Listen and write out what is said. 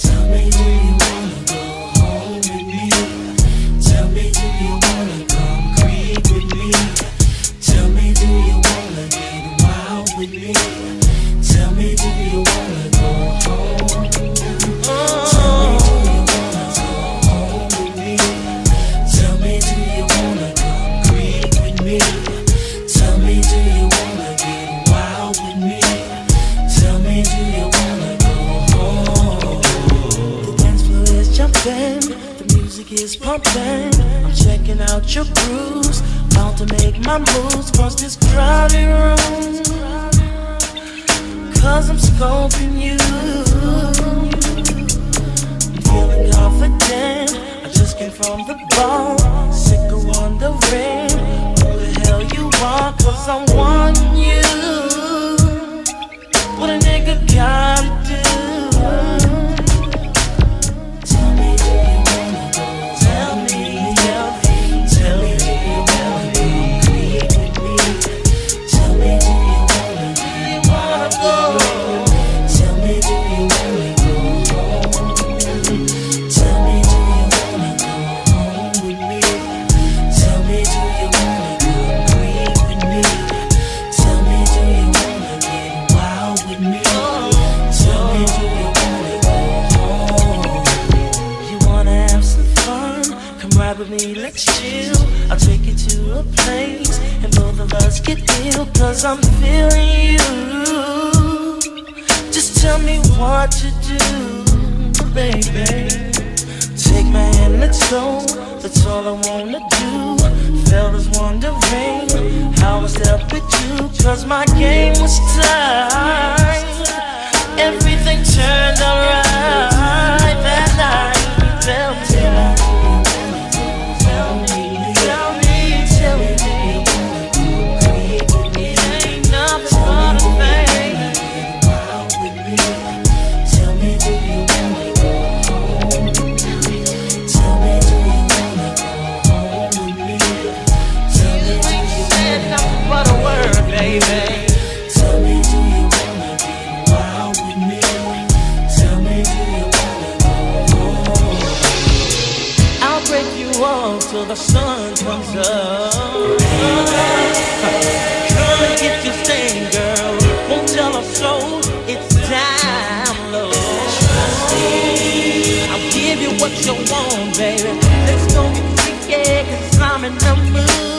Tell me turn. I'm checking out your grooves. Bound to make my moves across this crowded room. Cause I'm scoping you. I'm feeling confident. I just came from the bar. sick of the. Who the hell you are? Cause I'm one. make a deal, cause I'm feeling you. Just tell me what to do, baby. Take my hand, let's go. That's all I wanna do. Fellas wondering how I was up with you, cause my game was tight. on till the sun comes up. Come and get your thing, girl. Won't tell a soul. It's time, Lord. Trust me. I'll give you what you want, baby. Let's go get freaky, cause I'm in the mood.